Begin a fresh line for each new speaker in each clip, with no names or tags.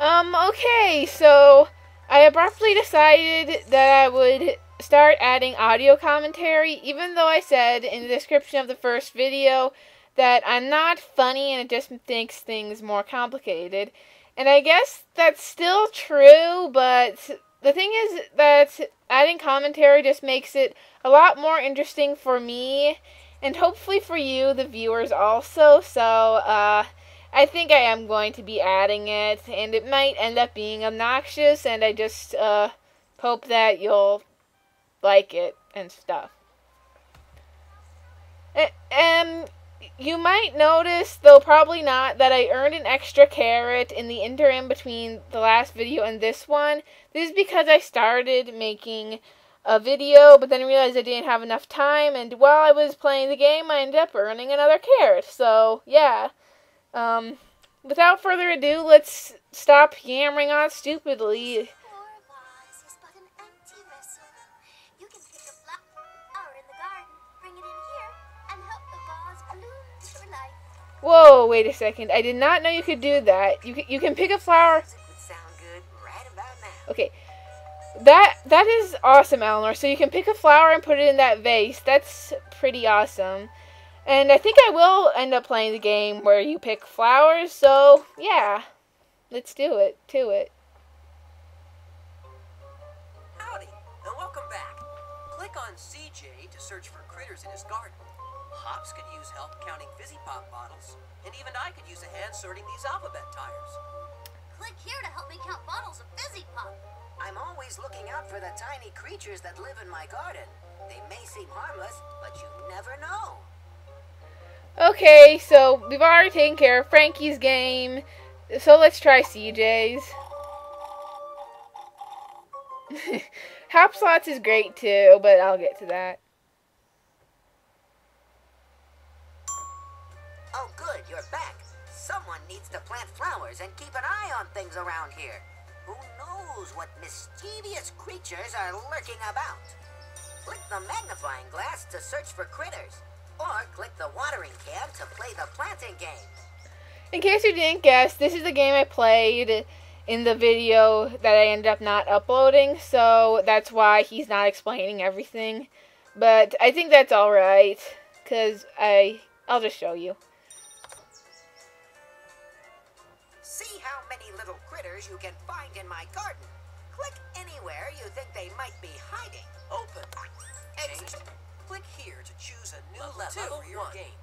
Um, okay, so I abruptly decided that I would start adding audio commentary, even though I said in the description of the first video that I'm not funny and it just makes things more complicated. And I guess that's still true, but the thing is that adding commentary just makes it a lot more interesting for me and hopefully for you, the viewers, also. So, uh, I think I am going to be adding it, and it might end up being obnoxious, and I just uh, hope that you'll like it and stuff. And you might notice, though probably not, that I earned an extra carrot in the interim between the last video and this one. This is because I started making a video, but then realized I didn't have enough time, and while I was playing the game, I ended up earning another carrot. So, yeah. Um, without further ado, let's stop yammering on stupidly. Whoa, wait a second. I did not know you could do that. You can, you can pick a flower. Okay. That that is awesome, Eleanor. So you can pick a flower and put it in that vase. That's pretty awesome. And I think I will end up playing the game where you pick flowers, so yeah. Let's do it. To it.
Howdy, and welcome back. Click on CJ to search for critters in his garden. Hops could use help counting fizzy pop bottles, and even I could use a hand sorting these alphabet tires.
Click here to help me count bottles of fizzy pop.
I'm always looking out for the tiny creatures that live in my garden. They may seem harmless, but you never know.
Okay, so we've already taken care of Frankie's game. So let's try CJ's. Hopsalot's is great too, but I'll get to that.
Oh good, you're back. Someone needs to plant flowers and keep an eye on things around here. Who knows what mischievous creatures are lurking about? Click the magnifying glass to search for critters. Or click the watering can to play the planting game.
In case you didn't guess, this is the game I played in the video that I ended up not uploading, so that's why he's not explaining everything. But I think that's alright, because I, I'll just show you.
See how many little critters you can find in my garden. Click anywhere you think they might be hiding.
Open. Exit. Click here to new level, level your one. game.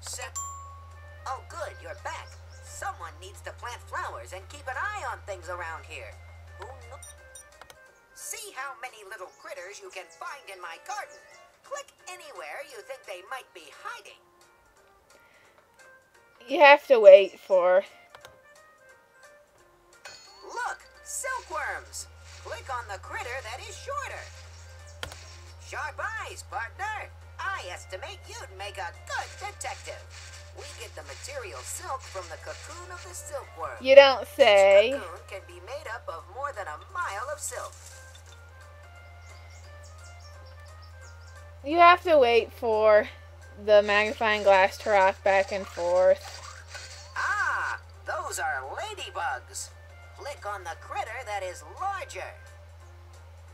Set.
Oh, good, you're back. Someone needs to plant flowers and keep an eye on things around here. Who knows? See how many little critters you can find in my garden. Click anywhere you think they might be hiding.
You have to wait for.
Look, silkworms. Click on the critter that is shorter. Sharp eyes, partner. I estimate you'd make a good detective. We get the material silk from the cocoon of the silkworm.
You don't say.
Each cocoon can be made up of more than a mile of silk.
You have to wait for the magnifying glass to rock back and forth.
Ah, those are ladybugs. Click on the critter that is larger.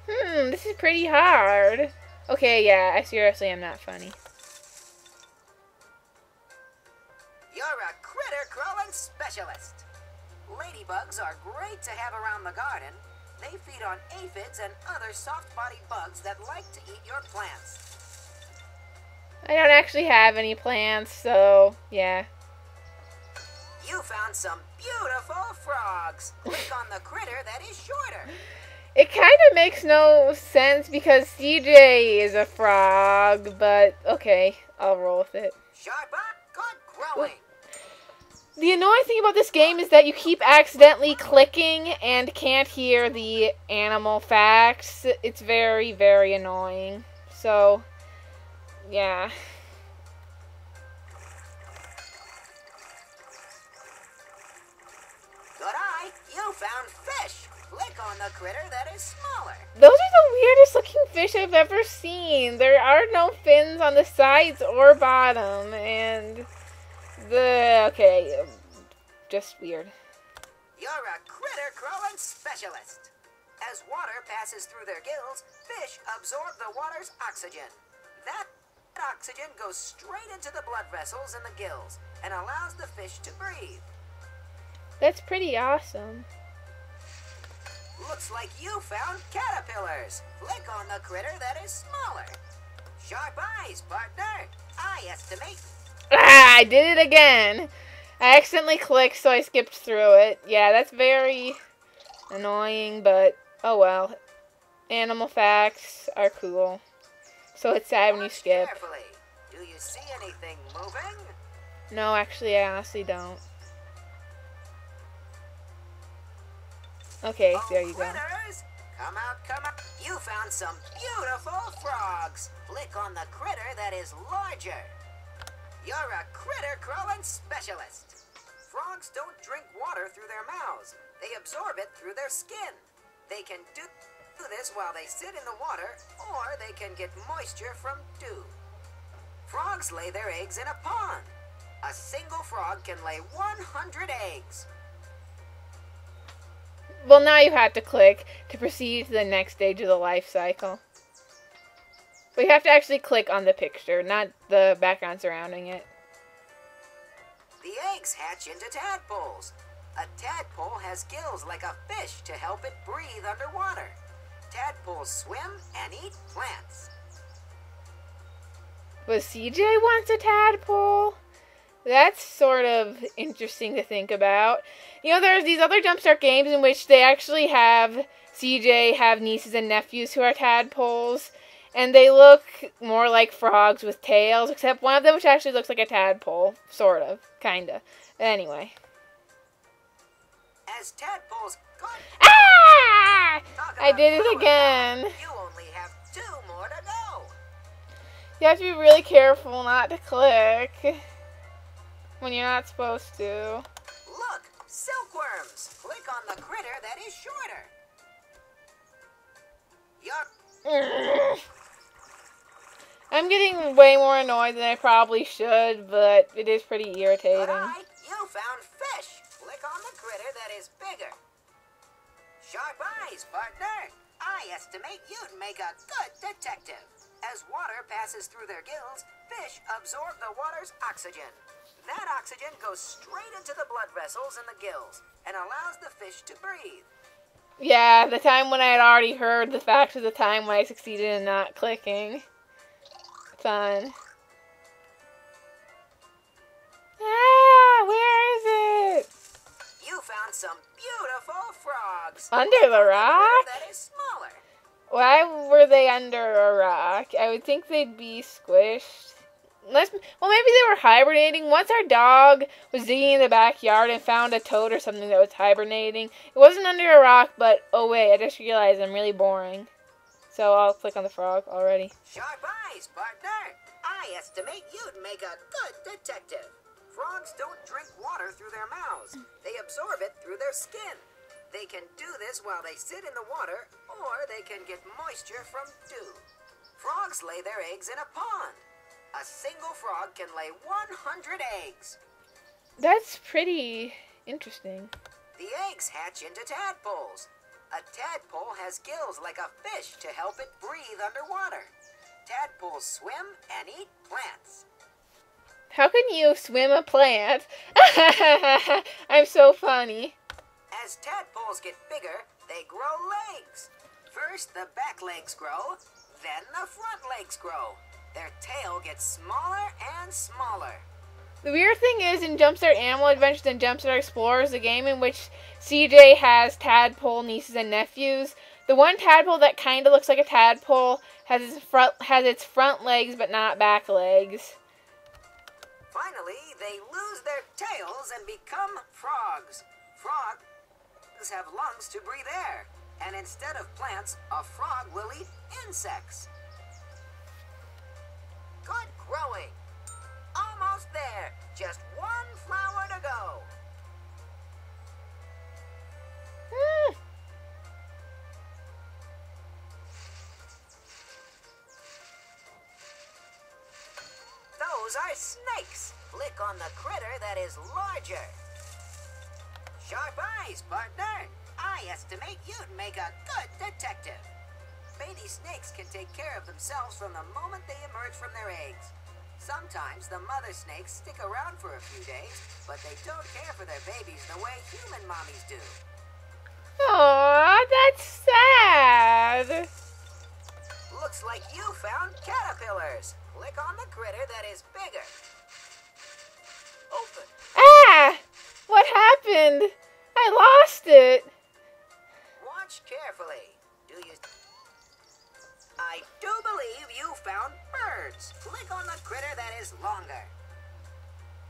Hmm, this is pretty hard. Okay, yeah, I seriously am not funny.
You're a critter crawling specialist. Ladybugs are great to have around the garden. They feed on aphids and other soft-bodied bugs that like to eat your plants.
I don't actually have any plants, so yeah.
You found some beautiful frogs. Click on the critter that is shorter.
It kind of makes no sense because CJ is a frog, but okay, I'll roll with it.
Sharp good growing.
The annoying thing about this game is that you keep accidentally clicking and can't hear the animal facts. It's very, very annoying. So, yeah.
Good eye, you found fish. On the critter that is smaller.
Those are the weirdest looking fish I've ever seen. There are no fins on the sides or bottom, and the okay, just weird.
You're You're a critter growing specialist. As water passes through their gills, fish absorb the water's oxygen. That oxygen goes straight into the blood vessels in the gills and allows the fish to breathe.
That's pretty awesome.
Looks like you found caterpillars. Click on the critter that is smaller. Sharp eyes, partner. I estimate.
Ah, I did it again. I accidentally clicked, so I skipped through it. Yeah, that's very annoying, but oh well. Animal facts are cool. So it's sad when you skip.
Carefully. Do you see anything moving?
No, actually, I honestly don't. Okay,
Oh,
there you go.
critters! Come out, come out. You found some beautiful frogs. Click on the critter that is larger. You're a critter crawling specialist. Frogs don't drink water through their mouths. They absorb it through their skin. They can do do this while they sit in the water, or they can get moisture from dew. Frogs lay their eggs in a pond. A single frog can lay 100 eggs.
Well, now you have to click to proceed to the next stage of the life cycle. But you have to actually click on the picture, not the background surrounding it.
The eggs hatch into tadpoles. A tadpole has gills like a fish to help it breathe underwater. Tadpoles swim and eat plants.
Was CJ once a tadpole? That's sort of interesting to think about. You know, there's these other Jumpstart games in which they actually have CJ have nieces and nephews who are tadpoles, and they look more like frogs with tails, except one of them which actually looks like a tadpole, sort of, kinda. Anyway.
As tadpoles
Ah! I did it again.
You only have two more to go.
You have to be really careful not to click when you're not supposed to.
Silkworms. Click on the critter that is shorter. You're
I'm getting way more annoyed than I probably should, but it is pretty irritating.
Alright, you found fish. Click on the critter that is bigger. Sharp eyes, partner. I estimate you'd make a good detective. As water passes through their gills, fish absorb the water's oxygen. That oxygen goes straight into the blood vessels in the gills and allows the fish to breathe.
Yeah, the time when I had already heard the fact of the time when I succeeded in not clicking. Fun. Ah, where is it?
You found some beautiful frogs.
Under the rock?
That is smaller.
Why were they under a rock? I would think they'd be squished. Unless, well, maybe they were hibernating. Once our dog was digging in the backyard and found a toad or something that was hibernating. It wasn't under a rock, but oh wait, I just realized I'm really boring. So I'll click on the frog already.
Sharp eyes, partner. I estimate you'd make a good detective. Frogs don't drink water through their mouths. They absorb it through their skin. They can do this while they sit in the water, or they can get moisture from dew. Frogs lay their eggs in a pond. A single frog can lay 100 eggs.
That's pretty interesting.
The eggs hatch into tadpoles. A tadpole has gills like a fish to help it breathe underwater. Tadpoles swim and eat plants.
How can you swim a plant? I'm so funny.
As tadpoles get bigger, they grow legs. First, the back legs grow, then the front legs grow. Their tail gets smaller and smaller.
The weird thing is, in Jumpstart Animal Adventures and Jumpstart Explorers, the game in which CJ has tadpole nieces and nephews, the one tadpole that kind of looks like a tadpole has its front has its front legs but not back legs.
Finally, they lose their tails and become frogs. Frogs have lungs to breathe air, and instead of plants, a frog will eat insects. Growing. Almost there. Just one flower to go.
Hmm.
Those are snakes. Click on the critter that is larger. Sharp eyes, partner. I estimate you'd make a good detective. Baby snakes can take care of themselves from the moment they emerge from their eggs. Sometimes the mother snakes stick around for a few days, but they don't care for their babies the way human mommies do.
Aw, that's sad.
Looks like you found caterpillars. Click on the critter that is bigger. Open.
Ah! What happened? I lost it.
Watch carefully. I do believe you found birds. Click on the critter that is longer.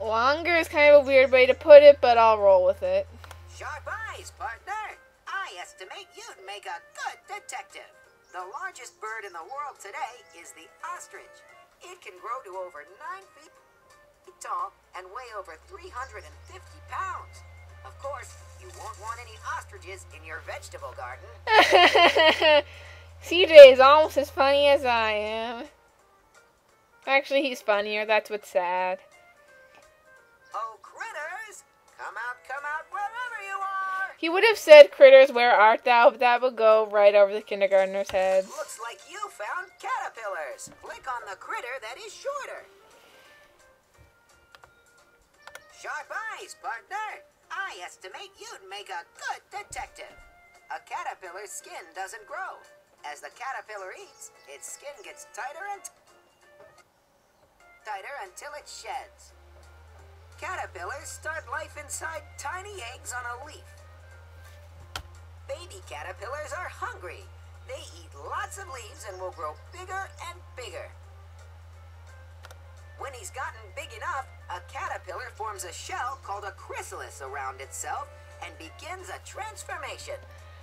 Longer is kind of a weird way to put it, but I'll roll with it.
Sharp eyes, partner. I estimate you'd make a good detective. The largest bird in the world today is the ostrich. It can grow to over 9 feet tall and weigh over 350 pounds. Of course, you won't want any ostriches in your vegetable garden.
CJ is almost as funny as I am. Actually, he's funnier. That's what's sad.
Oh, critters! Come out, come out, wherever you are!
He would have said, Critters, where art thou? But that would go right over the kindergartners' heads.
Looks like you found caterpillars. Click on the critter that is shorter. Sharp eyes, partner. I estimate you'd make a good detective. A caterpillar's skin doesn't grow. As the caterpillar eats, its skin gets tighter and tighter until it sheds. Caterpillars start life inside tiny eggs on a leaf. Baby caterpillars are hungry. They eat lots of leaves and will grow bigger and bigger. When he's gotten big enough, a caterpillar forms a shell called a chrysalis around itself and begins a transformation.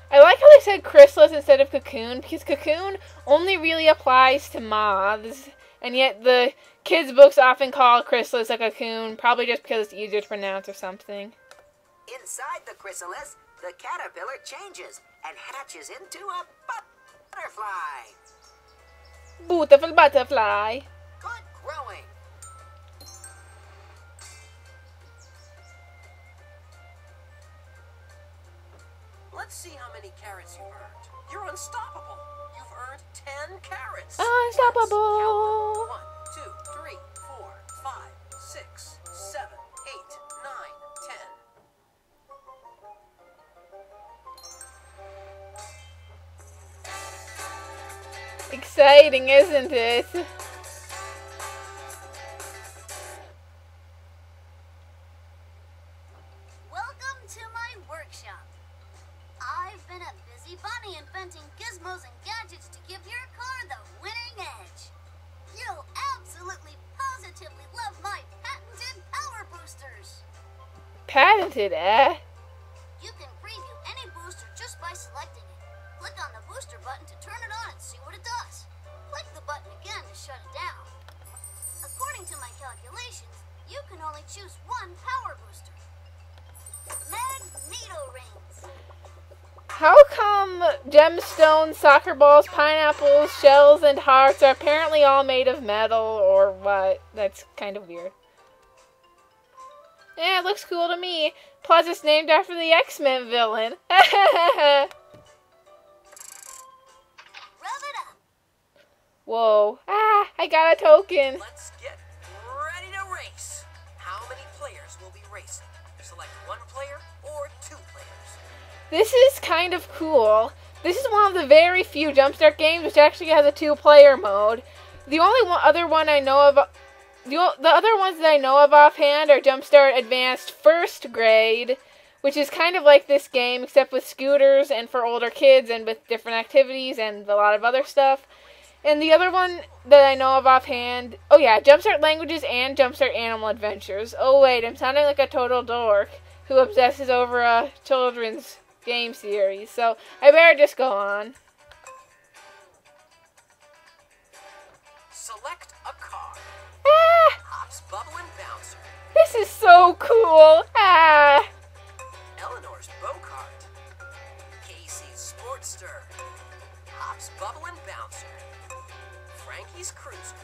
I like how they said chrysalis instead of cocoon because cocoon only really applies to moths, and yet the kids' books often call chrysalis a cocoon, probably just because it's easier to pronounce or something.
Inside the chrysalis, the caterpillar changes and hatches into a butterfly.
Beautiful butterfly.
Good growing.
Let's see how many carrots you've earned. You're unstoppable. You've earned 10 carrots.
Unstoppable.
Them. One, two, three, four, five, six, seven, eight, nine, ten.
Exciting, isn't it?
Patented,
eh?
You can preview any booster just by selecting it. Click on the booster button to turn it on and see what it does. Click the button again to shut it down. According to my calculations, you can only choose one power booster. Magneto rings.
How come gemstones, soccer balls, pineapples, shells, and hearts are apparently all made of metal or what? That's kind of weird. Yeah, it looks cool to me. Plus, it's named after the X Men villain.
Rev it up.
Whoa. Ah, I got a token.
Let's get ready to race. How many players will be racing? Select one player or two players.
This is kind of cool. This is one of the very few Jumpstart games which actually has a two-player mode. The only one, other one I know of, the, the other ones that I know of offhand are Jumpstart Advanced First Grade, which is kind of like this game except with scooters and for older kids and with different activities and a lot of other stuff. And the other one that I know of offhand, oh yeah, Jumpstart Languages and Jumpstart Animal Adventures. Oh wait, I'm sounding like a total dork who obsesses over a children's game series. So I better just go on.
Select. Hops, Bubble, and Bouncer.
this is so cool. Ah,
Eleanor's Go-Kart. Casey's Sportster. Hops, Bubble, and Bouncer. Frankie's Cruiser.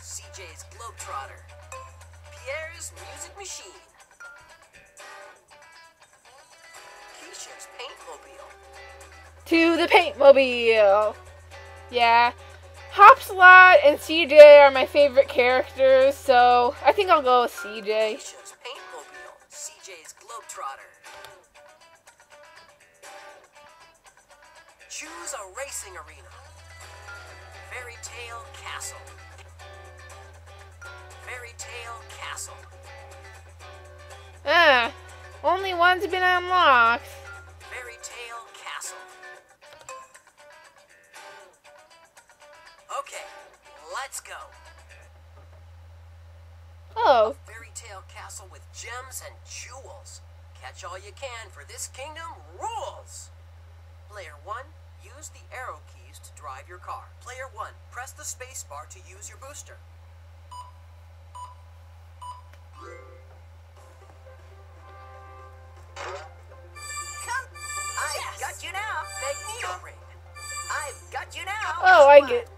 CJ's Globetrotter. Pierre's Music Machine. Misha's Paintmobile.
To the Paintmobile. Yeah. Hopsalot and CJ are my favorite characters, so I think I'll go with CJ.
CJ's Globetrotter. Choose a racing arena. Fairy Tale Castle. Fairy Tale Castle.
Ah, only one's been unlocked.
Let's go.
Oh,
Fairy Tale Castle with gems and jewels. Catch all you can, for this kingdom rules. Player 1, use the arrow keys to drive your car. Player 1, press the space bar to use your booster.
Come. I've got you now.
Magneto ring.
I've got you now.
oh, I get.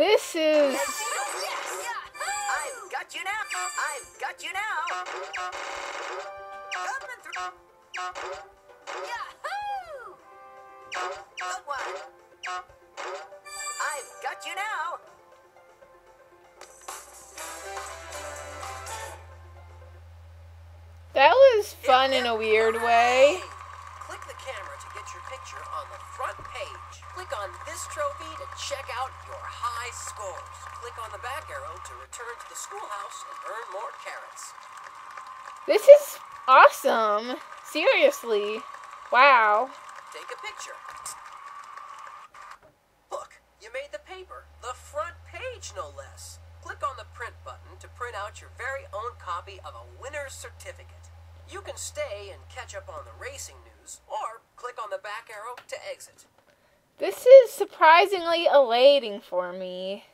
This is.
I've got you now. I've got you now. Coming through. Good one. I've got you now.
That was fun in a weird way.
Click the camera to get your picture on the front page. Click on this trophy to check out your high scores. Click on the back arrow to return to the schoolhouse and earn more carrots.
This is awesome. Seriously. Wow.
Take a picture. Look, you made the paper. The front page, no less. Click on the print button to print out your very own copy of a winner's certificate. You can stay and catch up on the racing news, or click on the back arrow to exit.
This is surprisingly elating for me.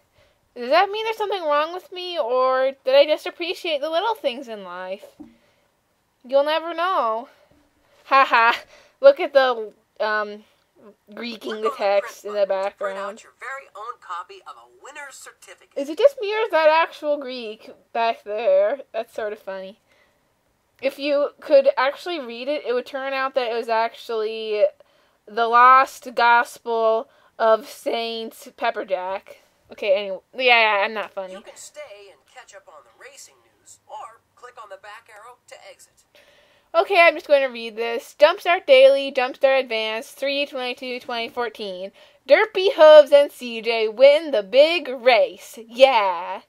Does that mean there's something wrong with me, or did I just appreciate the little things in life? You'll never know. Haha. Look at the um greeking the text in the background.
out your very own copy of a winner's certificate.
Is it just me or is that actual Greek back there? That's sort of funny. If you could actually read it, it would turn out that it was actually the lost gospel of Saint Pepperjack. Okay, anyway, yeah, yeah, I'm not funny.
You can stay and catch up on the racing news, or click on the back arrow to exit.
Okay, I'm just going to read this. Jumpstart Daily, Jumpstart Advance, 322 2014. Derpy Hooves and CJ win the big race. Yeah.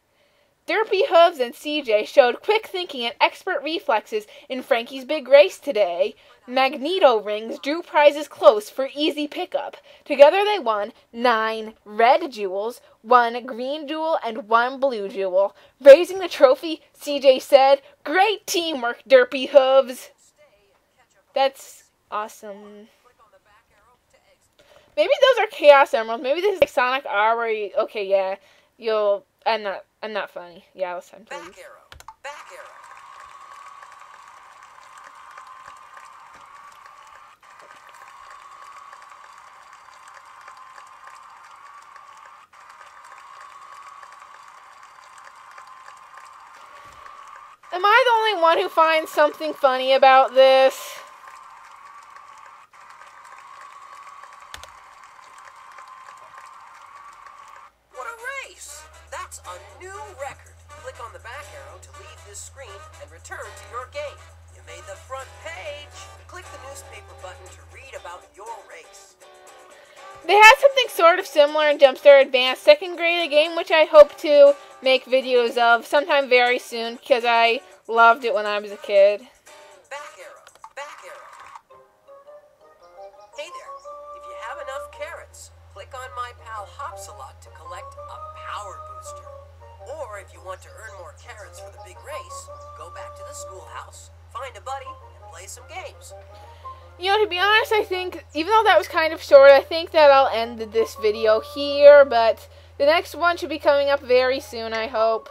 Derpy Hooves and CJ showed quick thinking and expert reflexes in Frankie's big race today. Magneto rings drew prizes close for easy pickup. Together they won nine red jewels, one green jewel, and one blue jewel. Raising the trophy, CJ said, Great teamwork, Derpy Hooves. That's awesome. Maybe those are Chaos Emeralds. Maybe this is like Sonic R where you, okay, yeah, you'll, I'm not, I'm not funny. Yeah, time to
Back arrow. Back arrow.
Am I the only one who finds something funny about this? They had something sort of similar in Jumpstart Advanced Second Grade, a game which I hope to make videos of sometime very soon because I loved it when I was a kid.
Back arrow. Back arrow. Hey there. If you have enough carrots, click on my pal Hopsalot to collect a power booster. Or if you want to earn more carrots for the big race, go back to the schoolhouse, find a buddy, and play some games.
You know, to be honest, I think, even though that was kind of short, I think that I'll end this video here, but the next one should be coming up very soon, I hope.